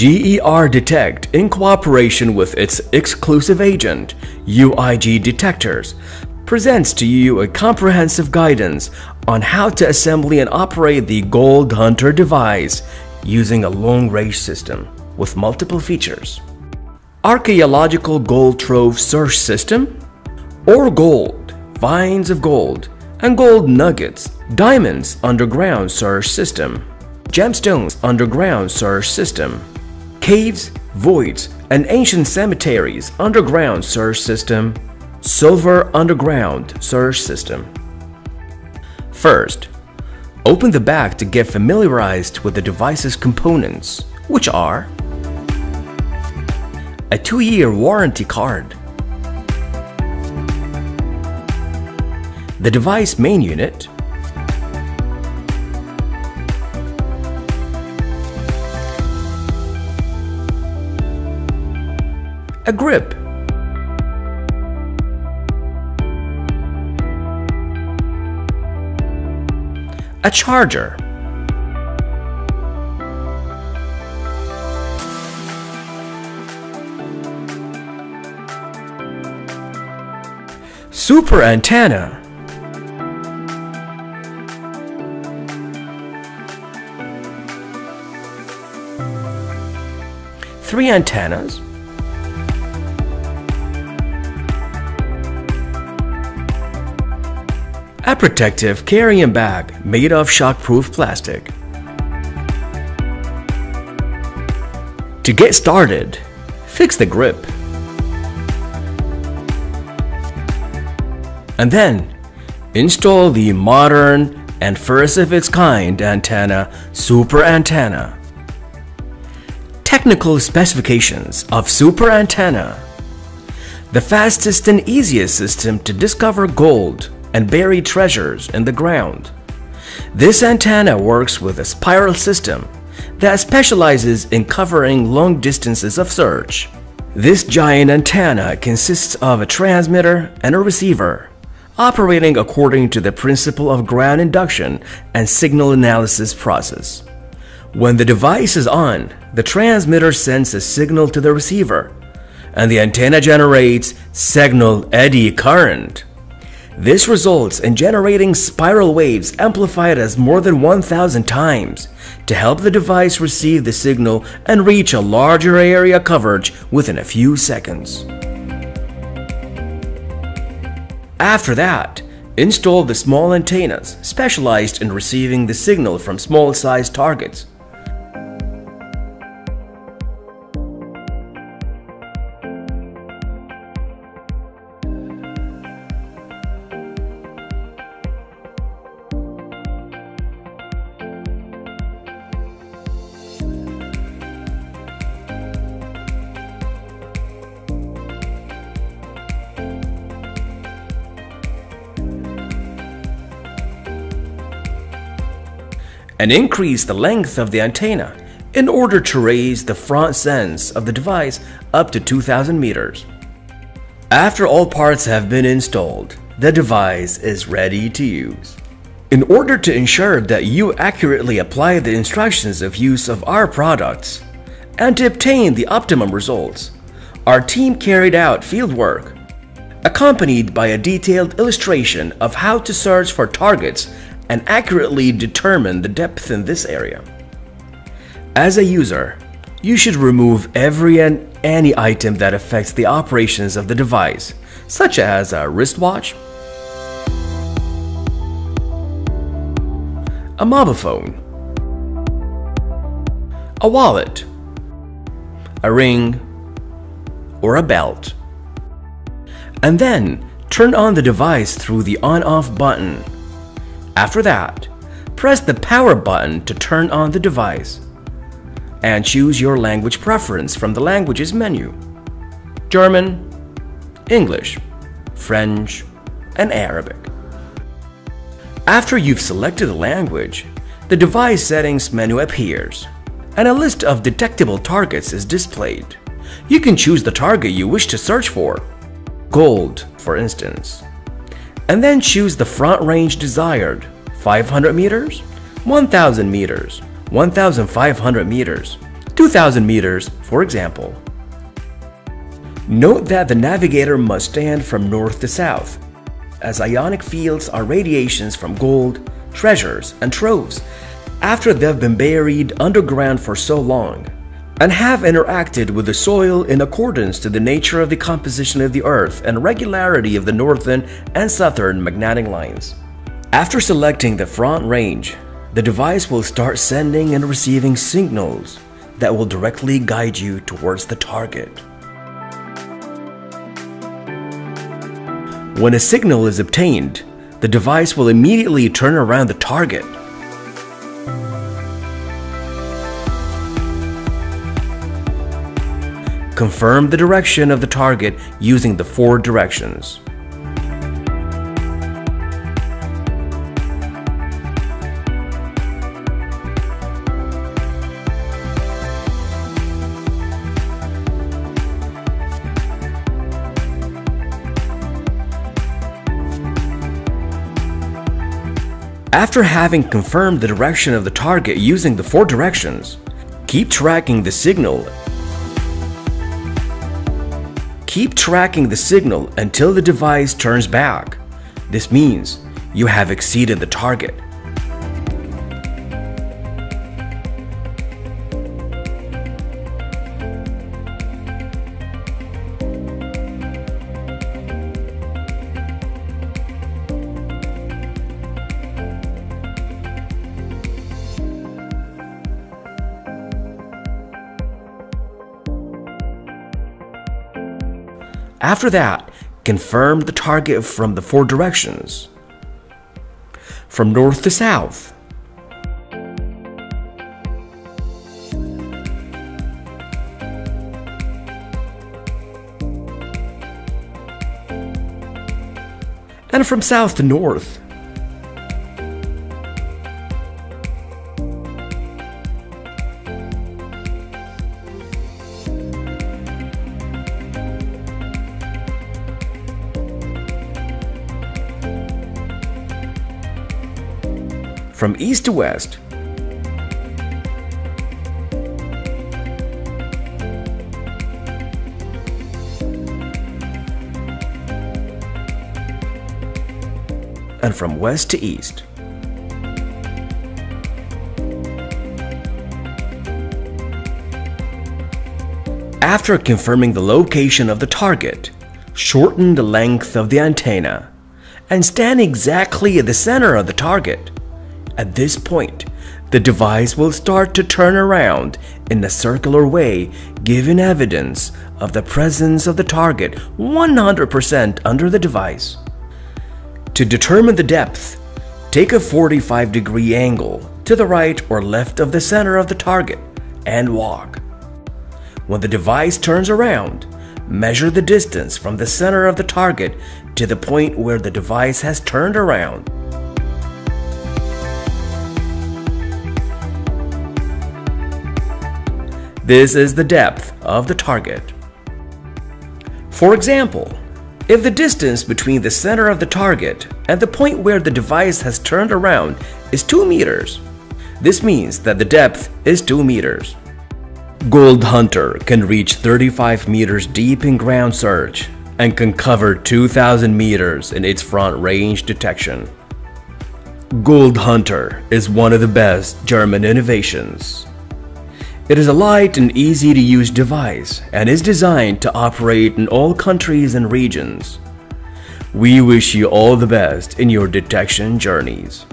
GER Detect, in cooperation with its exclusive agent, UIG Detectors, presents to you a comprehensive guidance on how to assembly and operate the Gold Hunter device using a long-range system with multiple features. Archaeological Gold Trove Search System, or Gold, Veins of Gold, and Gold Nuggets, Diamonds Underground Search System, Gemstones Underground Search System, caves, voids, and ancient cemeteries underground search system, silver underground search system. First, open the bag to get familiarized with the device's components, which are a 2-year warranty card, the device main unit, a grip. A charger. Super antenna. Three antennas. A protective carrying bag made of shockproof plastic. To get started, fix the grip. And then, install the modern and first of its kind antenna, Super Antenna. Technical specifications of Super Antenna. The fastest and easiest system to discover gold and buried treasures in the ground. This antenna works with a spiral system that specializes in covering long distances of search. This giant antenna consists of a transmitter and a receiver, operating according to the principle of ground induction and signal analysis process. When the device is on, the transmitter sends a signal to the receiver, and the antenna generates signal eddy current. This results in generating spiral waves amplified as more than 1000 times to help the device receive the signal and reach a larger area coverage within a few seconds. After that, install the small antennas specialized in receiving the signal from small-sized targets. And increase the length of the antenna in order to raise the front sense of the device up to 2000 meters. After all parts have been installed, the device is ready to use. In order to ensure that you accurately apply the instructions of use of our products and to obtain the optimum results, our team carried out fieldwork accompanied by a detailed illustration of how to search for targets and accurately determine the depth in this area. As a user, you should remove every and any item that affects the operations of the device, such as a wristwatch, a mobile phone, a wallet, a ring, or a belt. And then turn on the device through the on-off button after that, press the power button to turn on the device and choose your language preference from the languages menu. German, English, French, and Arabic. After you've selected the language, the device settings menu appears and a list of detectable targets is displayed. You can choose the target you wish to search for. Gold, for instance and then choose the front range desired 500 meters, 1000 meters, 1500 meters, 2000 meters, for example. Note that the navigator must stand from north to south, as ionic fields are radiations from gold, treasures, and troves after they've been buried underground for so long and have interacted with the soil in accordance to the nature of the composition of the earth and regularity of the northern and southern magnetic lines. After selecting the front range, the device will start sending and receiving signals that will directly guide you towards the target. When a signal is obtained, the device will immediately turn around the target. Confirm the direction of the target using the four directions. After having confirmed the direction of the target using the four directions, keep tracking the signal. Keep tracking the signal until the device turns back. This means you have exceeded the target. After that, confirm the target from the four directions. From north to south. And from south to north. From east to west. And from west to east. After confirming the location of the target, shorten the length of the antenna and stand exactly at the center of the target. At this point, the device will start to turn around in a circular way, giving evidence of the presence of the target 100% under the device. To determine the depth, take a 45 degree angle to the right or left of the center of the target and walk. When the device turns around, measure the distance from the center of the target to the point where the device has turned around. This is the depth of the target. For example, if the distance between the center of the target and the point where the device has turned around is 2 meters, this means that the depth is 2 meters. Gold Hunter can reach 35 meters deep in ground search and can cover 2,000 meters in its front range detection. Gold Hunter is one of the best German innovations. It is a light and easy to use device and is designed to operate in all countries and regions. We wish you all the best in your detection journeys.